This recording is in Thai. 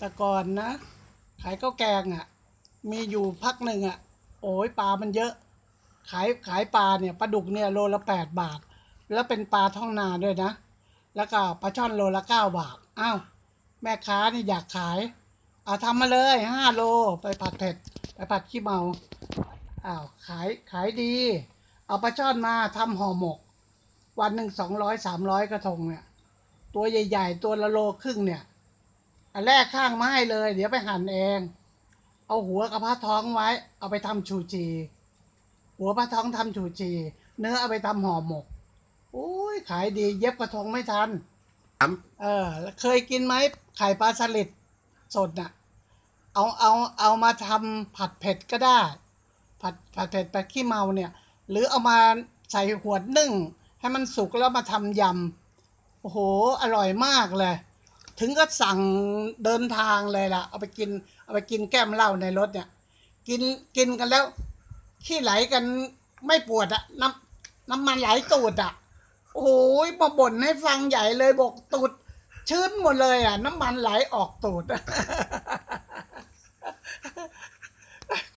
แต่ก่อนนะ ขายข้าวแกงอะ มีอยู่พักหนึ่งอะ โอ้ยปลามันเยอะ ขายขายปลาเนี่ยปลาดุกเนี่ยโลละแปดบาท แล้วเป็นปลาท้องนาด้วยนะ แล้วก็ปลาช่อนโลละเก้าบาทอ้าวแม่ค้านี่อยากขายเอาทำมาเลยห้าโลไปผัดเผ็ดไปผัดขี้เมาอ้าวขายขายดี เอาปลาช่อนมาทำห่อหมก วันหนึ่งสองร้อยสามร้อยกระทงเนี่ยตัวใหญ่ ๆ ตัวละโลครึ่งเนี่ย อันแรกข้างมาให้เลย เดี๋ยวไปหั่นเอง เอาหัวกับผ้าท้องไว้ เอาไปทำชูจี หัวผ้าท้องทำชูจี เนื้อเอาไปทำห่อหมกโอ้ยขายดี เย็บกระทงไม่ทันครับเออแล้วเคยกินไหมไข่ปลาสลิดสดน่ะ เอาเอาเอามาทำผัดเผ็ดก็ได้ ผัดผัดเผ็ดแบบขี้เมาเนี่ย หรือเอามาใส่ขวดนึ่ง ให้มันสุกแล้วมาทำยำโอ้โห อร่อยมากเลย ถึงก็สั่งเดินทางเลยล่ะ เอาไปกิน เอาไปกินแก้มเหล้าในรถเนี่ย กินกินกันแล้ว ขี้ไหลกันไม่ปวดอะน้ำน้ำมันไหลตูดอะโอ้โหมาบ่นให้ฟังใหญ่เลยบอกตูดชื้นหมดเลยอะน้ำมันไหลออกตูด